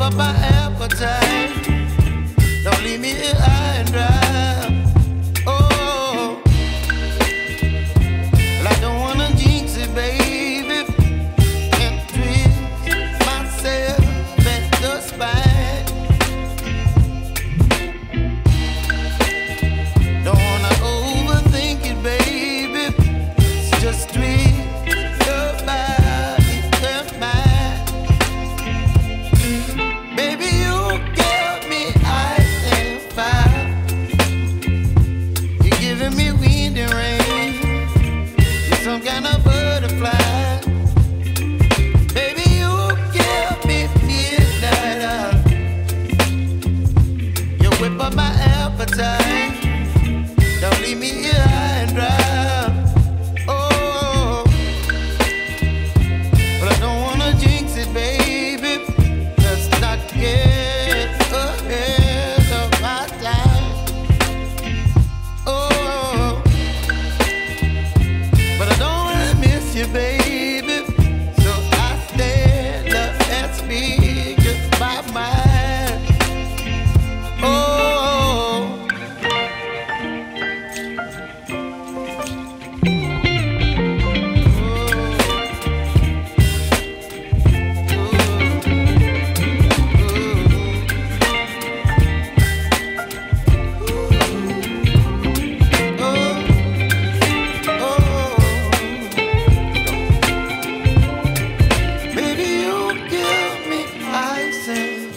up I. appetite. Don't leave me here high and dry. Oh, but I don't wanna jinx it, baby. Let's not get ahead of time. Oh, but I don't wanna miss you, baby.